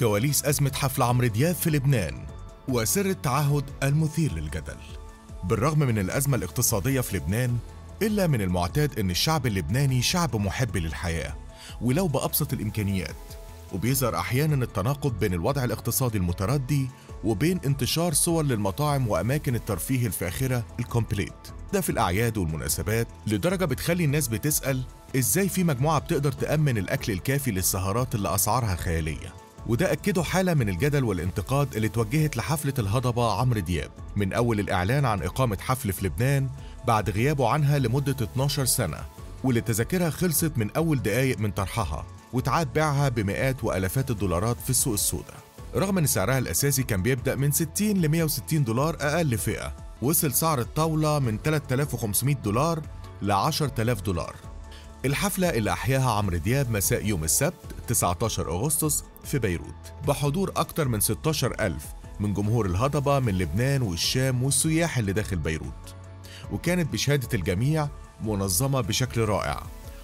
كواليس أزمة حفل عمرو دياب في لبنان وسر التعهد المثير للجدل. بالرغم من الأزمة الاقتصادية في لبنان إلا من المعتاد أن الشعب اللبناني شعب محب للحياة ولو بأبسط الإمكانيات وبيظهر أحيانا التناقض بين الوضع الاقتصادي المتردي وبين انتشار صور للمطاعم وأماكن الترفيه الفاخرة الكومبليت ده في الأعياد والمناسبات لدرجة بتخلي الناس بتسأل إزاي في مجموعة بتقدر تأمن الأكل الكافي للسهرات اللي أسعارها خيالية. وده أكده حالة من الجدل والانتقاد اللي توجهت لحفلة الهضبة عمرو دياب. من أول الإعلان عن إقامة حفل في لبنان بعد غيابه عنها لمدة 12 سنة. واللي تذاكرها خلصت من أول دقايق من طرحها وتعاد بيعها بمئات وألافات الدولارات في السوق السوداء. رغم أن سعرها الأساسي كان بيبدأ من 60 ل 160 دولار أقل فئة وصل سعر الطاولة من 3500 دولار ل 10000 دولار. الحفلة اللي أحياها عمرو دياب مساء يوم السبت 19 أغسطس في بيروت. بحضور أكتر من 16 ألف من جمهور الهضبة من لبنان والشام والسياح اللي داخل بيروت. وكانت بشهادة الجميع منظمة بشكل رائع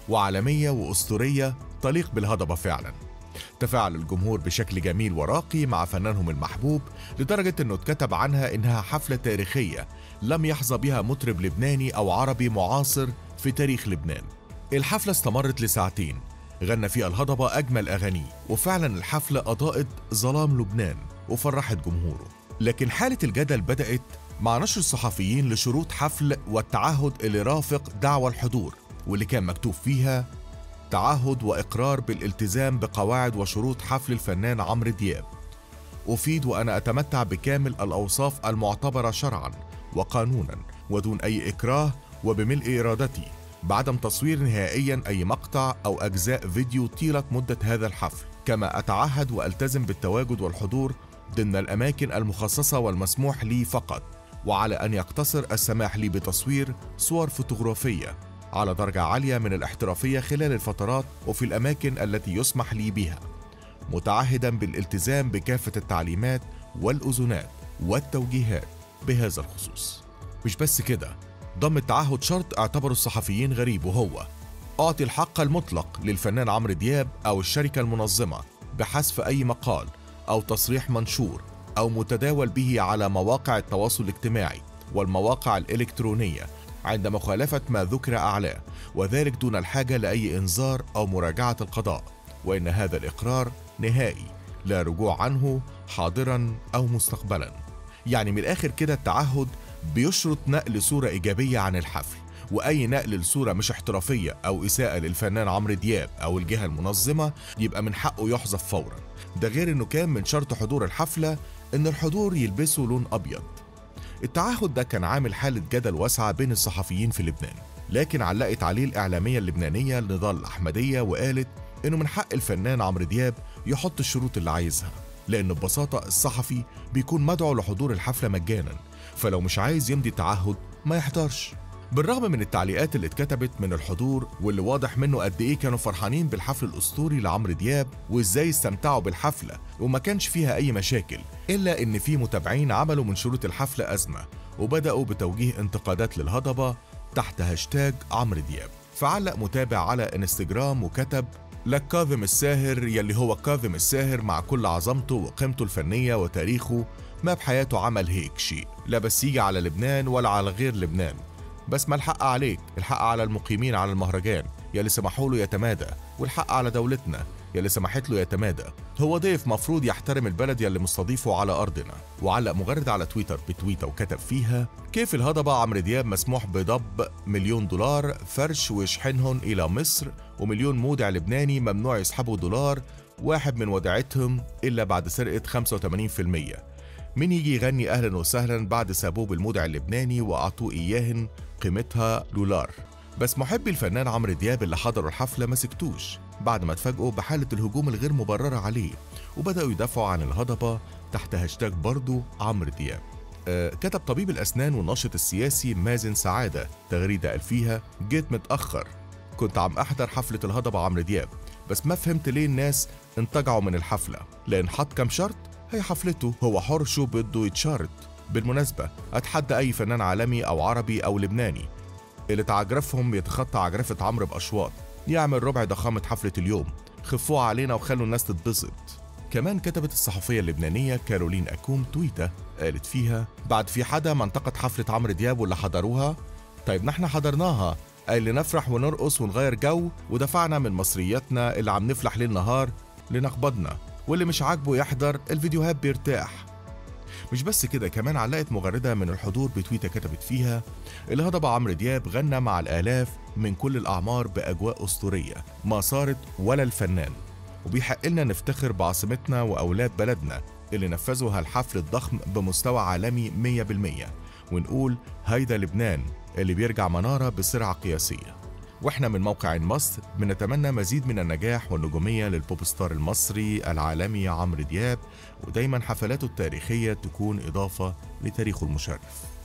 وعالمية وأسطورية تليق بالهضبة فعلا. تفاعل الجمهور بشكل جميل وراقي مع فنانهم المحبوب لدرجة أنه اتكتب عنها إنها حفلة تاريخية لم يحظى بها مطرب لبناني أو عربي معاصر في تاريخ لبنان. الحفلة استمرت لساعتين غنى فيها الهضبة أجمل أغانيه وفعلا الحفلة أضاءت ظلام لبنان وفرحت جمهوره. لكن حالة الجدل بدأت مع نشر الصحفيين لشروط حفل والتعهد اللي رافق دعوى الحضور واللي كان مكتوب فيها تعهد وإقرار بالالتزام بقواعد وشروط حفل الفنان عمرو دياب. أفيد وأنا أتمتع بكامل الأوصاف المعتبرة شرعا وقانونا ودون أي إكراه وبملء إرادتي. بعدم تصوير نهائيا أي مقطع أو أجزاء فيديو طيلة مدة هذا الحفل. كما أتعهد وألتزم بالتواجد والحضور ضمن الأماكن المخصصة والمسموح لي فقط وعلى أن يقتصر السماح لي بتصوير صور فوتوغرافية. على درجة عالية من الاحترافية خلال الفترات وفي الأماكن التي يسمح لي بها. متعهدا بالالتزام بكافة التعليمات والأذونات والتوجيهات بهذا الخصوص. مش بس كده ضم التعهد شرط اعتبره الصحفيين غريب وهو أعطي الحق المطلق للفنان عمرو دياب أو الشركة المنظمة بحذف أي مقال أو تصريح منشور أو متداول به على مواقع التواصل الاجتماعي والمواقع الإلكترونية عند مخالفة ما ذكر أعلاه وذلك دون الحاجة لأي إنذار أو مراجعة القضاء. وإن هذا الإقرار نهائي لا رجوع عنه حاضرا أو مستقبلا. يعني من الآخر كده التعهد بيشرط نقل صورة إيجابية عن الحفل وأي نقل لصورة مش احترافية أو إساءة للفنان عمرو دياب أو الجهة المنظمة يبقى من حقه يحذف فورا. ده غير إنه كان من شرط حضور الحفلة إن الحضور يلبسوا لون أبيض. التعهد ده كان عامل حالة جدل واسعة بين الصحفيين في لبنان لكن علقت عليه الإعلامية اللبنانية نضال الأحمدية وقالت إنه من حق الفنان عمرو دياب يحط الشروط اللي عايزها. لأن ببساطة الصحفي بيكون مدعو لحضور الحفلة مجانا فلو مش عايز يمضي تعهد ما يحضرش. بالرغم من التعليقات اللي اتكتبت من الحضور واللي واضح منه قد إيه كانوا فرحانين بالحفل الأسطوري لعمرو دياب وإزاي استمتعوا بالحفلة وما كانش فيها أي مشاكل إلا إن في متابعين عملوا من شروط الحفلة أزمة وبدأوا بتوجيه انتقادات للهضبة تحت هاشتاج عمرو دياب. فعلق متابع على إنستجرام وكتب لك كاظم الساهر يلي هو كاظم الساهر مع كل عظمته وقيمته الفنية وتاريخه ما بحياته عمل هيك شيء لا بس يجي على لبنان ولا على غير لبنان. بس ما الحق عليك الحق على المقيمين على المهرجان يلي سمحوا له يتمادى والحق على دولتنا. يلي سمحت له يتمادى. هو ضيف مفروض يحترم البلد يلي مستضيفه على أرضنا. وعلق مغرد على تويتر بتويتة وكتب فيها كيف الهضبة عمرو دياب مسموح بضب مليون دولار فرش ويشحنهم إلى مصر ومليون مودع لبناني ممنوع يسحبوا دولار واحد من وديعتهم إلا بعد سرقة 85% مين يجي يغني أهلا وسهلا بعد سابوه المودع اللبناني وأعطوه إياهن قيمتها دولار. بس محبي الفنان عمرو دياب اللي حضروا الحفله ما سكتوش بعد ما اتفاجئوا بحالة الهجوم الغير مبررة عليه وبدأوا يدافعوا عن الهضبة تحت هاشتاج برضو عمرو دياب. آه كتب طبيب الأسنان والناشط السياسي مازن سعادة تغريدة قال فيها جيت متأخر. كنت عم أحضر حفلة الهضبة عمرو دياب بس ما فهمت ليه الناس انتجعوا من الحفلة لأن حط كم شرط؟ هي حفلته هو حر شو بده يتشارط بالمناسبة أتحدى أي فنان عالمي أو عربي أو لبناني اللي تعجرفهم يتخطى عجرفة عمرو بأشواط. يعمل ربع ضخامة حفلة اليوم. خفوها علينا وخلوا الناس تتبسط. كمان كتبت الصحفية اللبنانية كارولين أكوم تويتة قالت فيها بعد في حدا انتقد حفلة عمرو دياب واللي حضروها؟ طيب نحن حضرناها. قال لنفرح ونرقص ونغير جو ودفعنا من مصرياتنا اللي عم نفلح ليل نهار لنقبضنا. واللي مش عاجبه يحضر الفيديوهات بيرتاح. مش بس كده كمان علقت مغردة من الحضور بتويتة كتبت فيها الهضبة عمرو دياب غنى مع الآلاف من كل الأعمار بأجواء أسطورية ما صارت ولا الفنان. وبيحق لنا نفتخر بعاصمتنا وأولاد بلدنا اللي نفذوا هالحفل الضخم بمستوى عالمي 100% ونقول هيدا لبنان اللي بيرجع منارة بسرعة قياسية. وإحنا من موقع مصر بنتمنى مزيد من النجاح والنجومية للبوب ستار المصري العالمي عمرو دياب ودايما حفلاته التاريخية تكون إضافة لتاريخه المشرف.